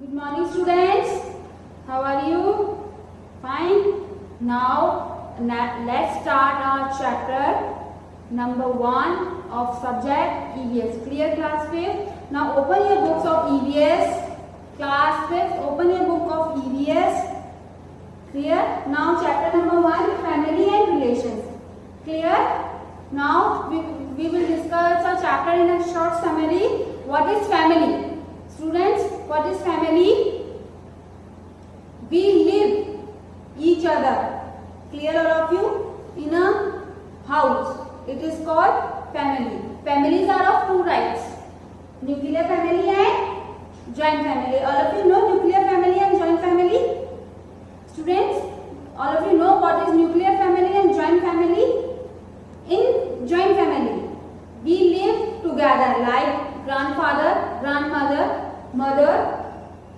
Good morning students. How are you? Fine. Now let's start our chapter number 1 of subject EVS. Clear class 5? Now open your books of EVS. Class 5 open your book of EVS. Clear? Now chapter number 1 family and relations. Clear? Now we, we will discuss a chapter in a short summary. What is family? Students, what is family? We live each other. Clear all of you? In a house. It is called family. Families are of two types. Nuclear family and joint family. All of you know nuclear family and joint family? Students, all of you know what is nuclear family and joint family? In joint family, we live together like grandfather, grandmother, mother,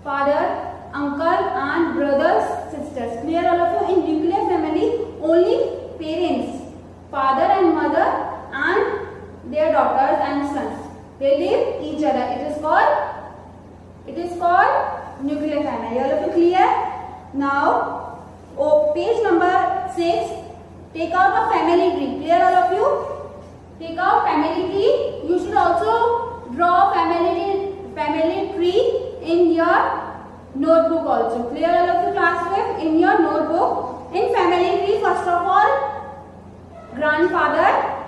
father, uncle, aunt, brothers, sisters. Clear all of you? In nuclear family, only parents, father and mother and their daughters and sons. They live each other. It is called, it is called nuclear family. All of you clear? Now, oh, page number 6, take out a family tree. Clear all of you? Take out family tree. You should also draw family family tree in your notebook also. Clear all of the class 5 in your notebook. In family tree first of all grandfather.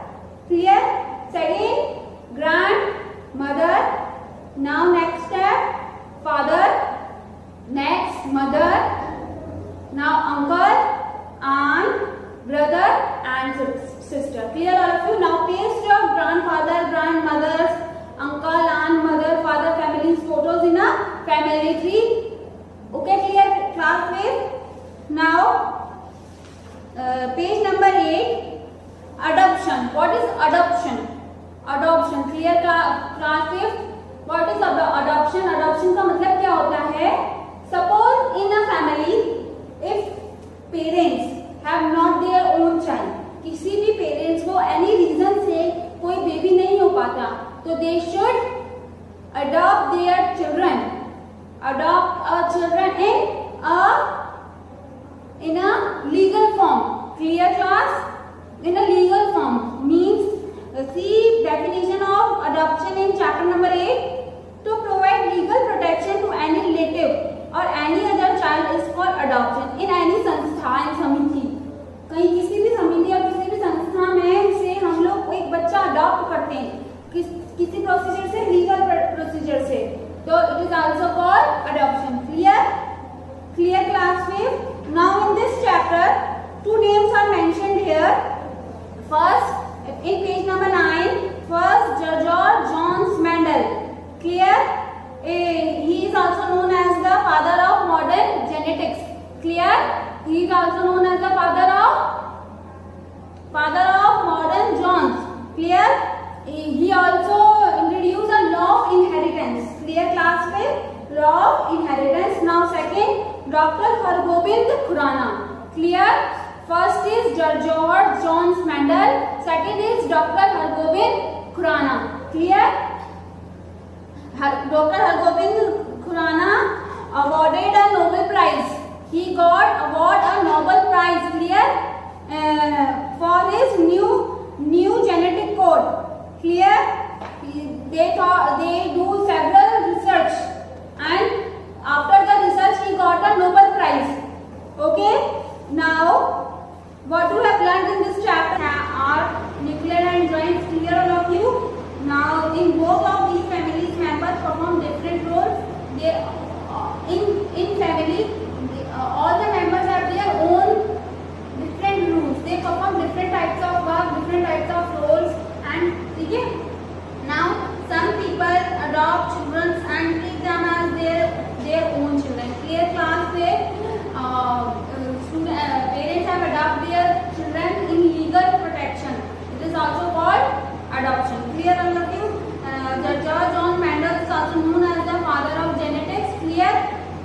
Family tree. Okay, clear class with Now, uh, page number 8, adoption. What is adoption? Adoption. Clear class with What is adoption? Adoption का मतलब क्या होता है Suppose in a family, if parents have not their own child, किसी भी parents को any reason से कोई बेबी नहीं हो पाता So they should adopt their children. Adopt a children in a in a legal form. Clear class? In a legal form means see definition of adoption in chapter number 8 to provide legal protection to any relative or any other child is called adoption in any संस्था in समिति कहीं किसी clear he is also known as the father of father of modern Johns clear he also introduced a law of inheritance. Clear class with law of inheritance. Now second, Dr. Hargobind Khurana. Clear? First is George John Mendel. Second is Dr. Hargobind Khurana. Clear? Dr. Hargobind Khurana awarded a Nobel Prize. He got award a Nobel Prize. Clear? Uh, for his new new genetic code. Here they thought they do several research and after the research he got a Nobel Prize. Okay. Now what you have learned in this chapter are nuclear and joint clear all of you. Now in both of these families members perform different roles. They uh, in in family uh, all the members have their own different rules. They perform different types of work, different types of roles and ठीक है now some people adopt children and treat them as their their own children clear class से uh, student, uh, parents have adopt their children in legal protection it is also called adoption clear all of you uh, the George John Mendel is also known as the father of genetics clear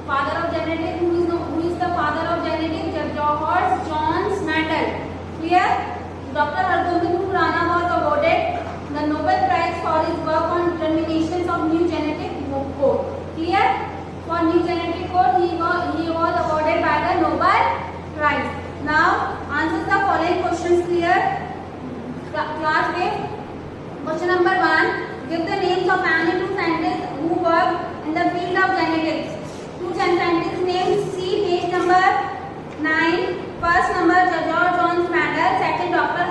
father of genetics who is, who is the father of genetics George John Mendel clear Dr. Hargobind Khurana was awarded the Nobel Prize for his work on determinations of new genetics for new genetic code. He was, he was awarded by the Nobel Prize. Now answer the following questions clear. Class with question number one. Give the names of any two scientists who work in the field of genetics. Two scientists names C page number nine. First number George John Smader. Second Dr.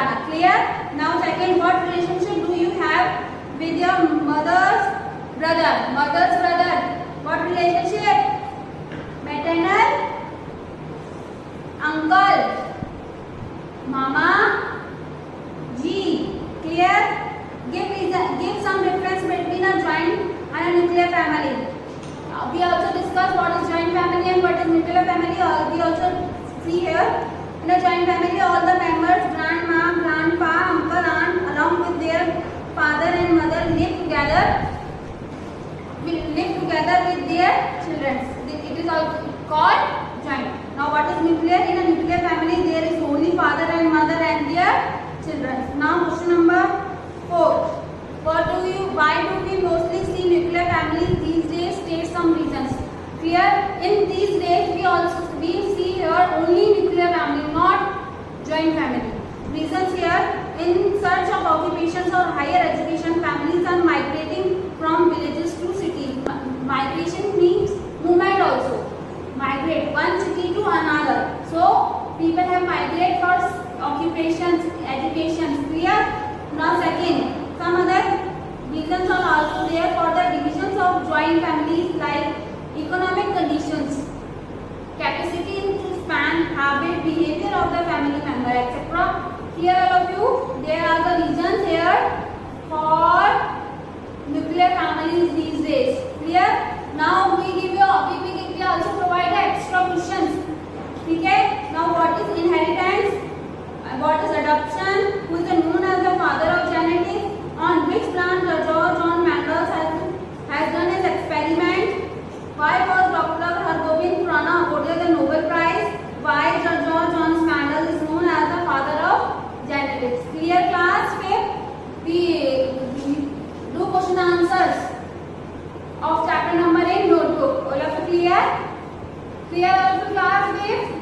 Hargobind Clear? Now second, what relationship do you have with your mother's brother? Mother's brother. What relationship? Maternal? Uncle? Mama? G. Clear? Give, give some difference between a joint and a nuclear family. Uh, we also discuss what is joint family and what is nuclear family. Uh, we also see here in a joint family, all the members, grandma, grandpa, uncle, aunt, along with their father and mother live together. Will live together with their children. It is also called joint. Now, what is nuclear? In a nuclear family, there is only father and mother and their children. Now, question number four. What do you? Why do we mostly see nuclear families these days? State some reasons. Here, in these joint family. Reasons here, in search of occupations or higher education, families are migrating from villages to cities. Migration means movement also. Migrate one city to another. So, people have migrated for occupations, education. Clear? Now second, some other reasons are also there for the divisions of joint families like economic conditions, capacity to span, habit, behavior of the family member, etc. Here all of you, there are the reasons here for nuclear families these days. Clear? Now we give you, we, answers of chapter number 8 notebook. All of you clear? Clear all of class fifth?